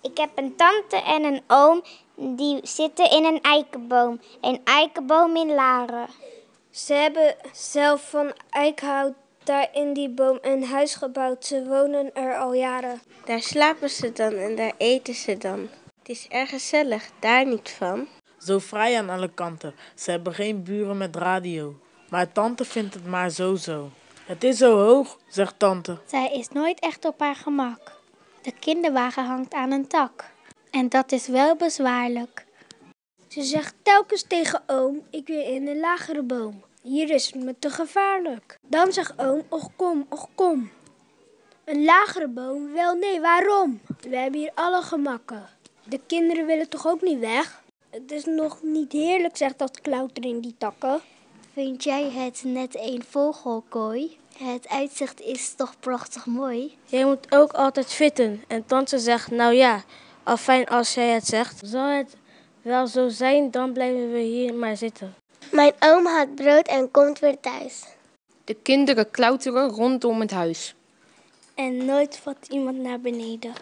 Ik heb een tante en een oom die zitten in een eikenboom. Een eikenboom in Laren. Ze hebben zelf van eikenhout daar in die boom een huis gebouwd. Ze wonen er al jaren. Daar slapen ze dan en daar eten ze dan. Het is erg gezellig, daar niet van. Zo vrij aan alle kanten. Ze hebben geen buren met radio. Maar tante vindt het maar zo zo. Het is zo hoog, zegt tante. Zij is nooit echt op haar gemak. De kinderwagen hangt aan een tak. En dat is wel bezwaarlijk. Ze zegt telkens tegen oom, ik wil in een lagere boom. Hier is het me te gevaarlijk. Dan zegt oom, och kom, och kom. Een lagere boom? Wel nee, waarom? We hebben hier alle gemakken. De kinderen willen toch ook niet weg? Het is nog niet heerlijk, zegt dat klauter in die takken. Vind jij het net een vogelkooi? Het uitzicht is toch prachtig mooi? Jij moet ook altijd fitten. En tante zegt, nou ja, al fijn als jij het zegt. Zal het wel zo zijn, dan blijven we hier maar zitten. Mijn oom had brood en komt weer thuis. De kinderen klauteren rondom het huis. En nooit valt iemand naar beneden.